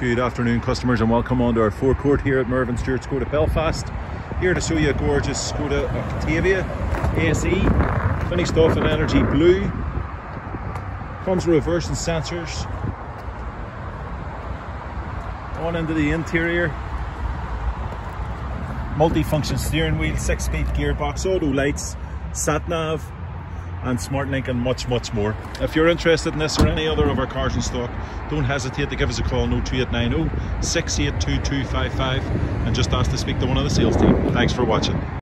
Good afternoon customers and welcome onto our forecourt here at Mervyn Stewart Skoda Belfast. Here to show you a gorgeous Skoda Octavia ASE, finished off in energy blue. Comes with reversing sensors. On into the interior. Multi-function steering wheel, 6-speed gearbox, auto lights, sat nav, and SmartLink and much much more. If you're interested in this or any other of our cars in stock, don't hesitate to give us a call 03890 682 255 and just ask to speak to one of the sales team. Thanks for watching.